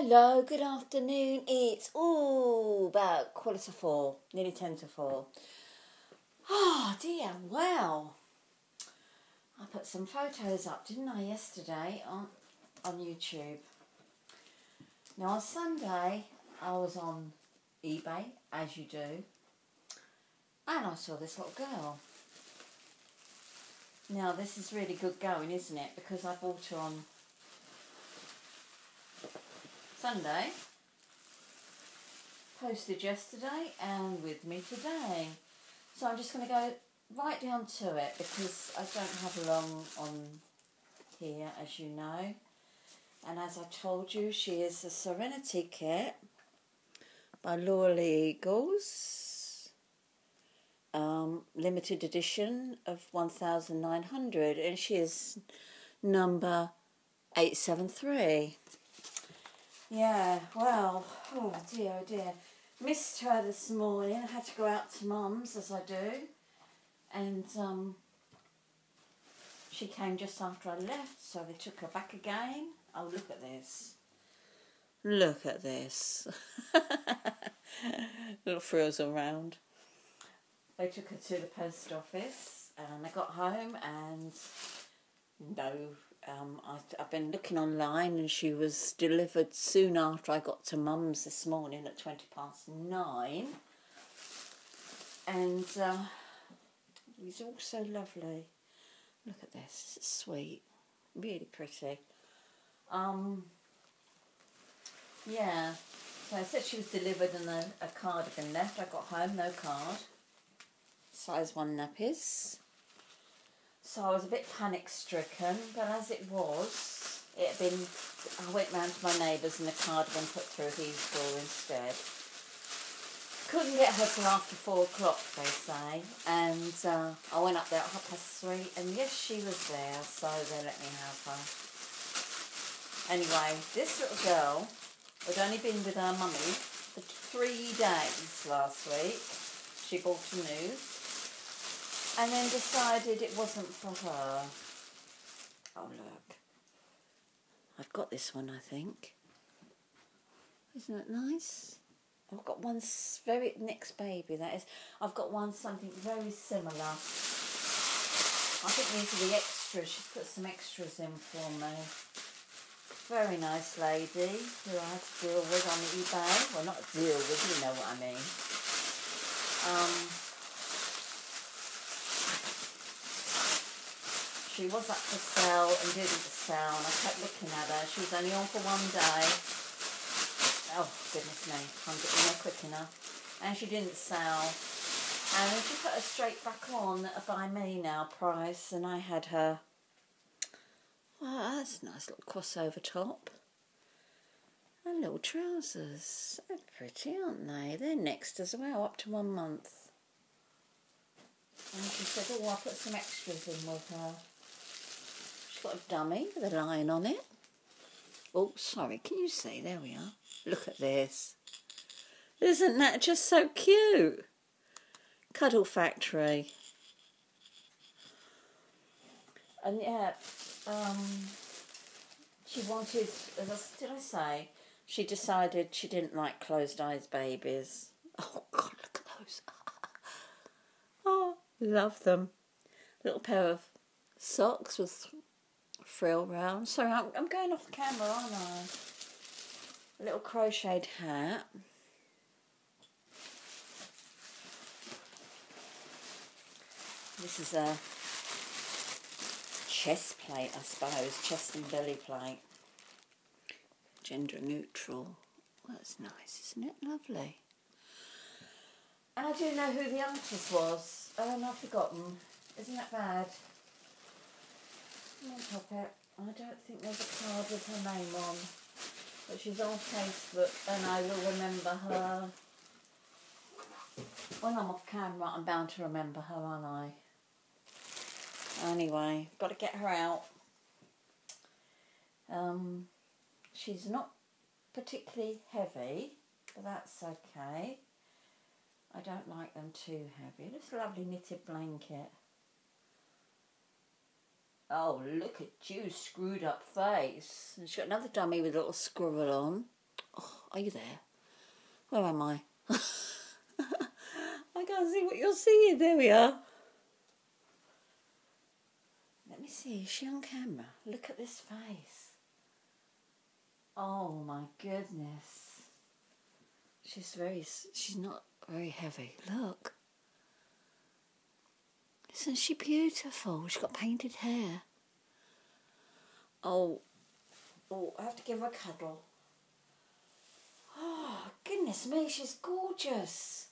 Hello, good afternoon. It's all about quarter to four, nearly ten to four. Oh dear, wow. I put some photos up, didn't I, yesterday on on YouTube. Now on Sunday I was on eBay, as you do, and I saw this little girl. Now this is really good going, isn't it? Because I bought her on Sunday, posted yesterday, and with me today. So I'm just going to go right down to it because I don't have long on here, as you know. And as I told you, she is a Serenity Kit by Laura Eagles. Um, limited edition of 1900 and she is number 873. Yeah, well, oh dear, oh dear. Missed her this morning. I had to go out to mum's as I do. And um, she came just after I left, so they took her back again. Oh, look at this. Look at this. Little frills around. They took her to the post office and I got home and no um, I, I've been looking online and she was delivered soon after I got to mum's this morning at 20 past nine. And uh, he's all so lovely. Look at this, it's sweet, really pretty. Um, yeah, so I said she was delivered and a, a card had been left. I got home, no card. Size 1 nappies. So I was a bit panic stricken, but as it was, it had been, I went round to my neighbours and the card had been put through his door instead. Couldn't get her till after four o'clock, they say, and uh, I went up there at half past three, and yes, she was there, so they let me have her. Anyway, this little girl had only been with her mummy for three days last week. She bought a new and then decided it wasn't for her. Oh, look. I've got this one, I think. Isn't it nice? I've got one very next baby, that is. I've got one something very similar. I think these are the extras. She's put some extras in for me. Very nice lady who I had to deal with on eBay. Well, not deal with, you know what I mean. Um, She was up for sale and didn't sell, and I kept looking at her. She was only on for one day. Oh, goodness me, I'm getting there quick enough. And she didn't sell. And she put her straight back on buy me now price, and I had her. Well, that's a nice little crossover top. And little trousers. They're pretty, aren't they? They're next as well, up to one month. And she said, oh, I'll put some extras in with her. Got a dummy with a lion on it. Oh, sorry, can you see? There we are. Look at this. Isn't that just so cute? Cuddle Factory. And yeah, um, she wanted, did I say, she decided she didn't like closed eyes babies. Oh, God, look at those. oh, love them. Little pair of socks with frill round. Sorry, I'm, I'm going off camera, aren't I? A little crocheted hat. This is a chest plate, I suppose, chest and belly plate. Gender neutral. that's nice, isn't it? Lovely. And I do know who the artist was. Oh, and I've forgotten. Isn't that bad? Puppet. I don't think there's a card with her name on. But she's on Facebook and I will remember her. When I'm off camera, I'm bound to remember her, aren't I? Anyway, got to get her out. Um, she's not particularly heavy, but that's okay. I don't like them too heavy. A lovely knitted blanket. Oh, look at you, screwed up face. And she's got another dummy with a little squirrel on. Oh, are you there? Where am I? I can't see what you're seeing. There we are. Let me see. Is she on camera? Look at this face. Oh my goodness. She's very. She's not very heavy. Look. Isn't she beautiful? She's got painted hair. Oh, oh, I have to give her a cuddle. Oh, goodness me, she's gorgeous.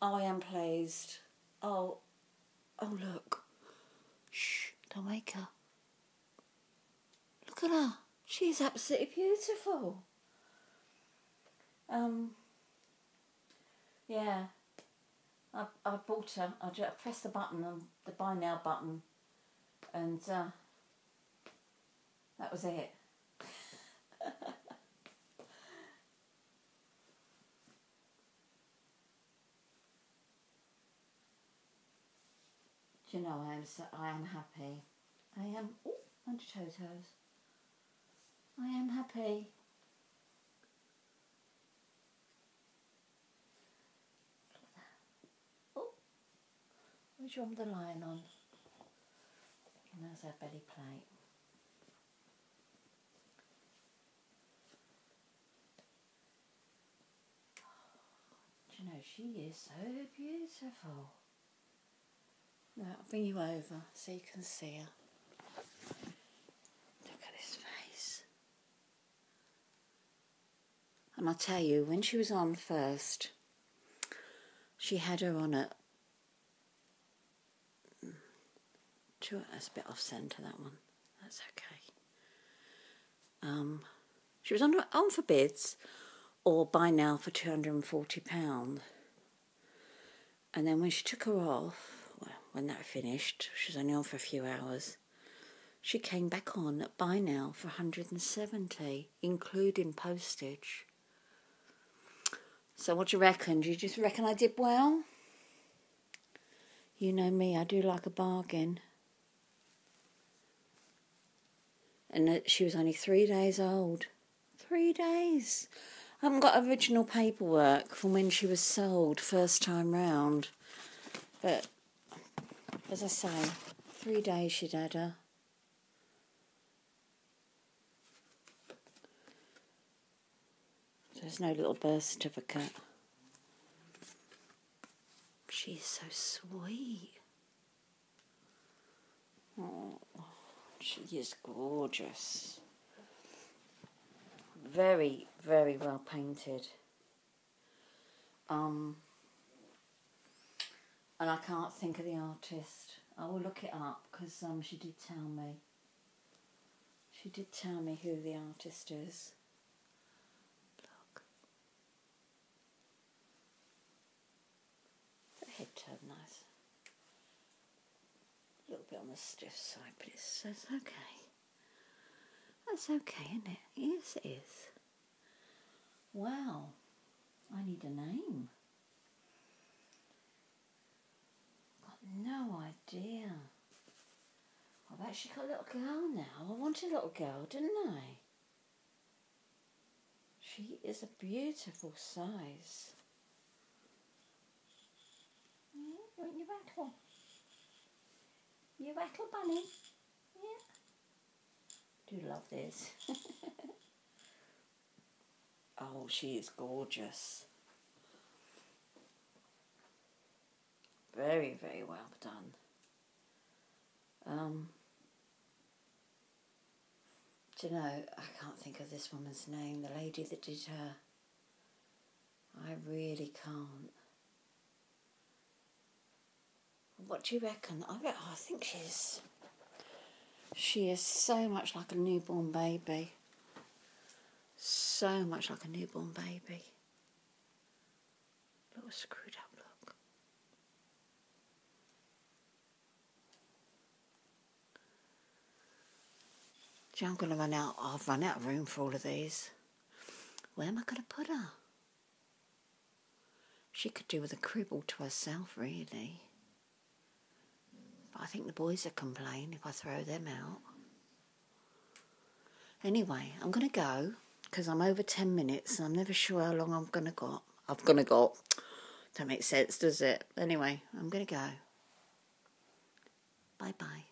Oh, I am pleased. Oh, oh, look. Shh, don't wake her. Look at her. She's absolutely beautiful. Um, yeah. I, I bought her. I just pressed the button, the buy now button, and uh, that was it. Do you know I am so, I am happy. I am. Oh, under toes. I am happy. Where's your the line on? And there's our belly plate. Do you know, she is so beautiful. Now, I'll bring you over so you can see her. Look at this face. And I'll tell you, when she was on first, she had her on at that's a bit off centre, that one. That's okay. Um, she was on, on for bids or buy now for £240. And then when she took her off, well, when that finished, she was only on for a few hours, she came back on at buy now for 170 including postage. So what do you reckon? Do you just reckon I did well? You know me, I do like a bargain. And she was only three days old. Three days. I haven't got original paperwork from when she was sold first time round. But as I say, three days she'd had her. There's no little birth certificate. She's so sweet. Oh. She is gorgeous. Very, very well painted. Um, and I can't think of the artist. I will look it up because um, she did tell me. She did tell me who the artist is. Look. The head turned nice bit on the stiff side, but it's, it's okay. That's okay, isn't it? Yes, it is. Wow, I need a name. Got no idea. I've actually got a little girl now. I wanted a little girl, didn't I? She is a beautiful size. Mm, yeah, you your rattle. You rattle bunny. Yeah. Do love this. oh, she is gorgeous. Very, very well done. Um, do you know, I can't think of this woman's name, the lady that did her. I really can't. What do you reckon? I, bet, I think she's. She is so much like a newborn baby. So much like a newborn baby. Little screwed up look. Gee, I'm going to run out. I've run out of room for all of these. Where am I going to put her? She could do with a cribble to herself, really. I think the boys will complain if I throw them out. Anyway, I'm going to go because I'm over 10 minutes and I'm never sure how long I'm going to got. I've going to got. Don't make sense, does it? Anyway, I'm going to go. Bye bye.